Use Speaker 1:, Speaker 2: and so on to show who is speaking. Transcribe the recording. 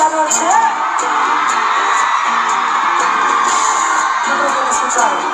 Speaker 1: 下六十。那这个心算了。